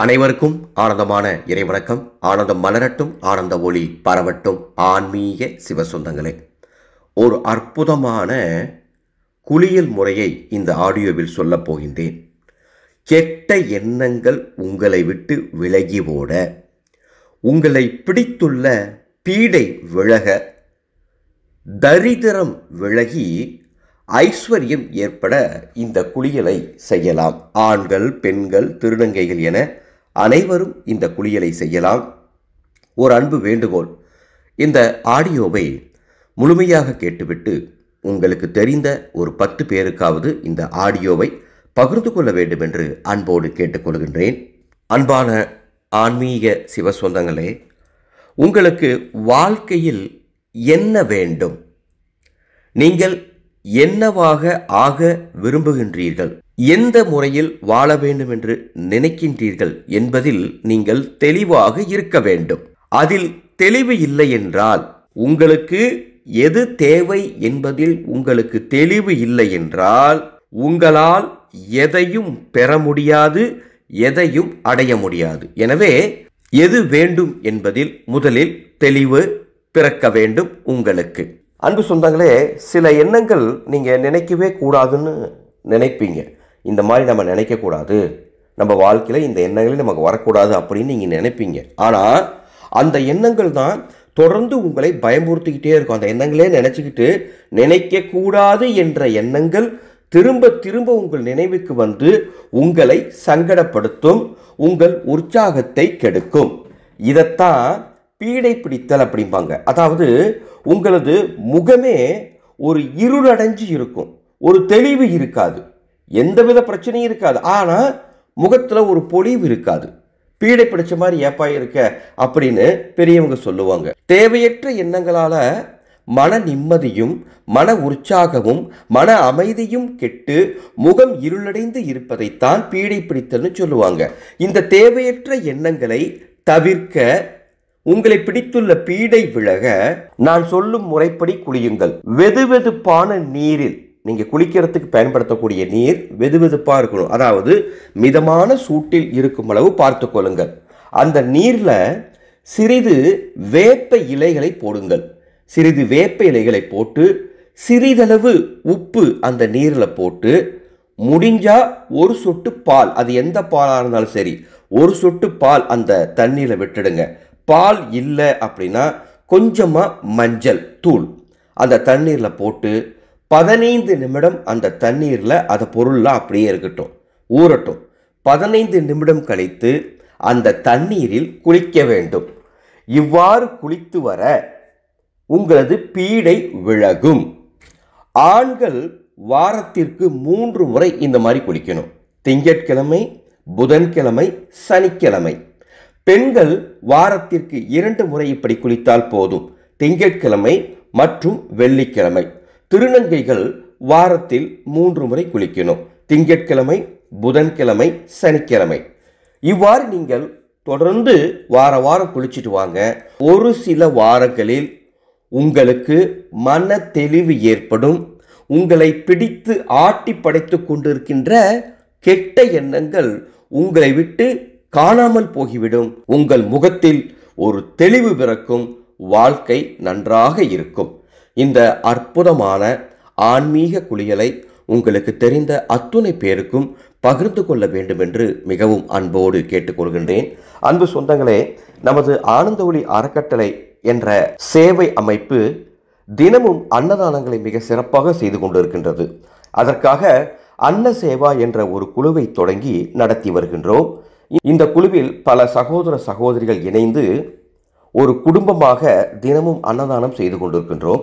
அனைவருக்கும் ஆனந்தமான இறைவணக்கம். ஆனந்தம் மலரட்டும் ஆனந்த ஒளி பரவட்டும். ஆன்மீக சிவசொந்தங்களே ஒரு அற்புதமான குளியல் முறையை இந்த ஆடியோவில் சொல்லப் போகின்றேன். கெட்ட எண்ணங்கள் உங்களை விட்டு விலகி ஓட உங்களை பிடித்துள்ள பீடை விலக தரித்திரம் விலகி ஐஸ்வர்யம் ஏற்பட இந்த குளியலை செய்யலாம். ஆண்கள் பெண்கள் திருநங்கைகள் என அனைவரும் இந்த குளியலை செய்யலாம். ஒரு அன்பு வேண்டுகோள். இந்த ஆடியோவை முழுமையாக கேட்டுவிட்டு உங்களுக்கு தெரிந்த ஒரு பத்து பேருக்காவது இந்த ஆடியோவை பகிர்ந்து கொள்ள வேண்டும் என்று அன்போடு கேட்டுக்கொள்கின்றேன். அன்பான ஆன்மீக சிவசொந்தங்களே உங்களுக்கு வாழ்க்கையில் என்ன வேண்டும்? நீங்கள் என்னவாக ஆக விரும்புகின்றீர்கள்? எந்த முறையில் வாழ வேண்டும் என்று நினைக்கின்றீர்கள் என்பதில் நீங்கள் தெளிவாக இருக்க வேண்டும். அதில் தெளிவு இல்லை என்றால் உங்களுக்கு எது தேவை என்பதில் உங்களுக்கு தெளிவு இல்லை என்றால் உங்களால் எதையும் பெற முடியாது எதையும் அடைய முடியாது. எனவே எது வேண்டும் என்பதில் முதலில் தெளிவு பிறக்க வேண்டும் உங்களுக்கு. அன்பு சொந்தங்களே சில எண்ணங்கள் நீங்கள் நினைக்கவே கூடாதுன்னு நினைப்பீங்க. இந்த மாதிரி நம்ம நினைக்கக்கூடாது. நம்ம வாழ்க்கையில் இந்த எண்ணங்களே நமக்கு வரக்கூடாது அப்படின்னு நீங்கள் நினைப்பீங்க. ஆனால் அந்த எண்ணங்கள் தான் தொடர்ந்து உங்களை பயமுறுத்திக்கிட்டே இருக்கும். அந்த எண்ணங்களே நினச்சிக்கிட்டு நினைக்கக்கூடாது என்ற எண்ணங்கள் திரும்ப திரும்ப உங்கள் நினைவுக்கு வந்து உங்களை சங்கடப்படுத்தும் உங்கள் உற்சாகத்தை கெடுக்கும். இதைத்தான் பீடை பிடித்தல் அப்படிம்பாங்க. அதாவது உங்களது முகமே ஒரு இருளடைஞ்சு இருக்கும். ஒரு தெளிவு இருக்காது. எந்தவித பிரச்சனையும் இருக்காது. ஆனால் முகத்தில் ஒரு பொலிவு இருக்காது. பீடை பிடிச்ச மாதிரி ஏப்பா இருக்க அப்படின்னு பெரியவங்க சொல்லுவாங்க. தேவையற்ற எண்ணங்களால் மன நிம்மதியும் மன உற்சாகமும் மன அமைதியும் கெட்டு முகம் இருளடைந்து இருப்பதைத்தான் பீடை பிடித்தல்னு சொல்லுவாங்க. இந்த தேவையற்ற எண்ணங்களை தவிர்க்க உங்களை பிடித்துள்ள பீடை விலக நான் சொல்லும் முறைப்படி குளியுங்கள். வெதுவெதுப்பான நீரில் நீங்கள் குளிக்கிறதுக்கு பயன்படுத்தக்கூடிய நீர் வெதுவெதுப்பா இருக்கணும். அதாவது மிதமான சூட்டில் இருக்கும் அளவு பார்த்து கொள்ளுங்கள். அந்த நீரில் சிறிது வேப்ப இலைகளை போடுங்கள். சிறிது வேப்ப இலைகளை போட்டு சிறிதளவு உப்பு அந்த நீரில் போட்டு முடிஞ்சால் ஒரு சொட்டு பால் அது எந்த பாலாக இருந்தாலும் சரி ஒரு சொட்டு பால் அந்த தண்ணியில் விட்டுடுங்க. பால் இல்லை அப்படின்னா கொஞ்சமாக மஞ்சள் தூள் அந்த தண்ணீரில் போட்டு பதினைந்து நிமிடம் அந்த தண்ணீரில் அந்த பொருள்லாம் அப்படியே இருக்கட்டும் ஊறட்டும். பதினைந்து நிமிடம் கழித்து அந்த தண்ணீரில் குளிக்க வேண்டும். இவ்வாறு குளித்து வர உங்களது பீடை விலகும். ஆண்கள் வாரத்திற்கு மூன்று முறை இந்த மாதிரி குளிக்கணும். திங்கட்கிழமை புதன்கிழமை சனிக்கிழமை. பெண்கள் வாரத்திற்கு இரண்டு முறை இப்படி குளித்தால் போதும். திங்கட்கிழமை மற்றும் வெள்ளிக்கிழமை. திருநங்கைகள் வாரத்தில் மூன்று முறை குளிக்கணும். திங்கட்கிழமை புதன்கிழமை சனிக்கிழமை. இவ்வாறு நீங்கள் தொடர்ந்து வார வாரம் குளிச்சுட்டு வாங்க. ஒரு சில வாரங்களில் உங்களுக்கு மன தெளிவு ஏற்படும். உங்களை பிடித்து ஆட்டி படைத்து கொண்டிருக்கின்ற கெட்ட எண்ணங்கள் உங்களை விட்டு காணாமல் போகிவிடும். உங்கள் முகத்தில் ஒரு தெளிவு பிறக்கும். வாழ்க்கை நன்றாக இருக்கும். இந்த அற்புதமான ஆன்மீக குளியலை உங்களுக்கு தெரிந்த அத்துணை பேருக்கும் பகிர்ந்து கொள்ள வேண்டும் என்று மிகவும் அன்போடு கேட்டுக்கொள்கின்றேன். அன்பு சொந்தங்களே நமது ஆனந்த ஒளி அறக்கட்டளை என்ற சேவை அமைப்பு தினமும் அன்னதானங்களை மிக சிறப்பாக செய்து கொண்டிருக்கின்றது. அதற்காக அன்ன சேவா என்ற ஒரு குழுவை தொடங்கி நடத்தி வருகின்றோம். இந்த குழுவில் பல சகோதர சகோதரிகள் இணைந்து ஒரு குடும்பமாக தினமும் அன்னதானம் செய்து கொண்டிருக்கின்றோம்.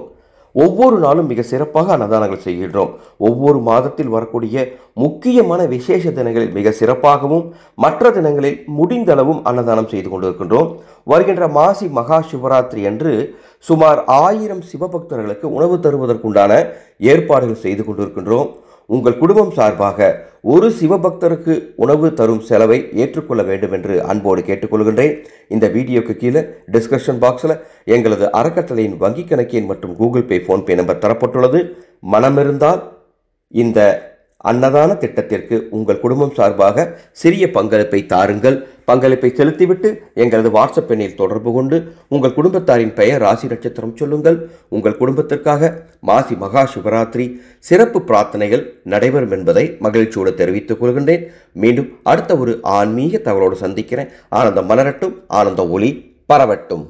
ஒவ்வொரு நாளும் மிக சிறப்பாக அன்னதானங்கள் செய்கின்றோம். ஒவ்வொரு மாதத்தில் வரக்கூடிய முக்கியமான விசேஷ தினங்களில் மிக சிறப்பாகவும் மற்ற தினங்களில் முடிந்தளவும் அன்னதானம் செய்து கொண்டிருக்கின்றோம். வருகின்ற மாசி மகா சிவராத்திரி அன்று சுமார் ஆயிரம் சிவபக்தர்களுக்கு உணவு தருவதற்குண்டான ஏற்பாடுகள் செய்து கொண்டிருக்கின்றோம். உங்கள் குடும்பம் சார்பாக ஒரு சிவபக்தருக்கு உணவு தரும் செலவை ஏற்றுக்கொள்ள வேண்டும் என்று அன்போடு கேட்டுக்கொள்கின்றேன். இந்த வீடியோக்கு கீழே டிஸ்கஷன் பாக்ஸில் எங்களது அறக்கட்டளையின் வங்கிக் கணக்கின் மற்றும் கூகுள் பே ஃபோன்பே நம்பர் தரப்பட்டுள்ளது. மனமிருந்தால் இந்த அன்னதான திட்டத்திற்கு உங்கள் குடும்பம் சார்பாக சிறிய பங்களிப்பை தாருங்கள். பங்களிப்பை செலுத்திவிட்டு எங்களது வாட்ஸ்அப் எண்ணில் தொடர்பு கொண்டு உங்கள் குடும்பத்தாரின் பெயர் ராசி நட்சத்திரம் சொல்லுங்கள். உங்கள் குடும்பத்திற்காக மாசி மகா சிவராத்திரி சிறப்பு பிரார்த்தனைகள் நடைபெறும் என்பதை மகிழ்ச்சியோடு தெரிவித்துக் கொள்கின்றேன். மீண்டும் அடுத்த ஒரு ஆன்மீக தகவலோடு சந்திக்கிறேன். ஆனந்தம் மலரட்டும் ஆனந்த ஒளி பரவட்டும்.